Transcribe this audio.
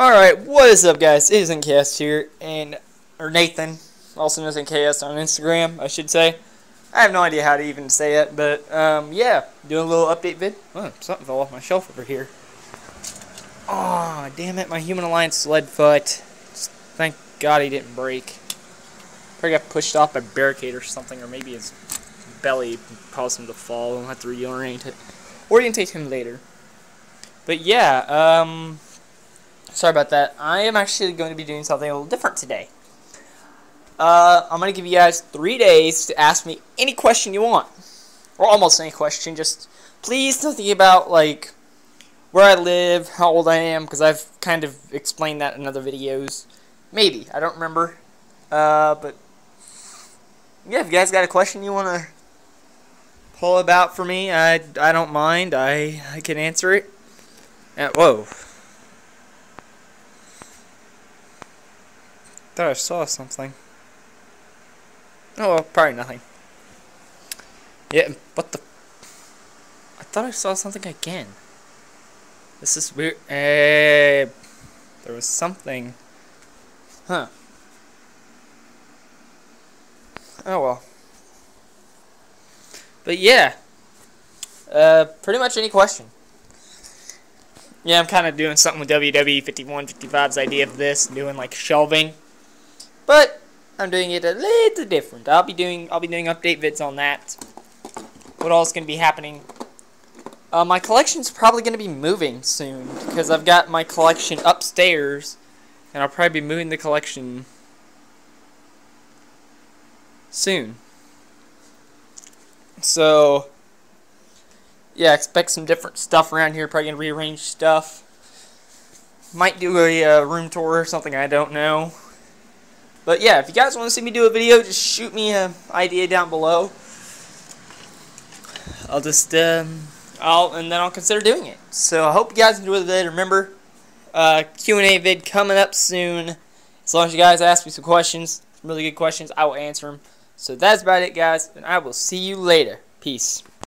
Alright, what is up guys? It is NKS here, and, or Nathan, also known as NKS on Instagram, I should say. I have no idea how to even say it, but, um, yeah, doing a little update vid. Oh, something fell off my shelf over here. Oh, damn it, my Human Alliance sled foot. Just thank God he didn't break. Probably got pushed off by a barricade or something, or maybe his belly caused him to fall. I'll have to reorientate, orientate him later. But yeah, um, sorry about that. I am actually going to be doing something a little different today. Uh, I'm going to give you guys three days to ask me any question you want. Or almost any question. Just please don't think about, like, where I live, how old I am, because I've kind of explained that in other videos. Maybe. I don't remember. Uh, but, yeah, if you guys got a question you want to pull about for me, I, I don't mind. I, I can answer it. Uh, whoa. Thought I saw something. Oh, well, probably nothing. Yeah, what the... I thought I saw something again. This is weird. Uh, there was something. Huh. Oh well. But yeah. Uh, pretty much any question. Yeah, I'm kind of doing something with WWE 51, 55's idea of this, doing like shelving. But I'm doing it a little different. I'll be doing I'll be doing update vids on that. What all's gonna be happening? Uh, my collection's probably gonna be moving soon because I've got my collection upstairs, and I'll probably be moving the collection soon. So yeah, expect some different stuff around here. Probably gonna rearrange stuff. Might do a uh, room tour or something. I don't know. But yeah, if you guys want to see me do a video, just shoot me an idea down below. I'll just, um, I'll, and then I'll consider doing it. So I hope you guys enjoyed the video. Remember, uh, Q&A vid coming up soon. As long as you guys ask me some questions, some really good questions, I will answer them. So that's about it, guys, and I will see you later. Peace.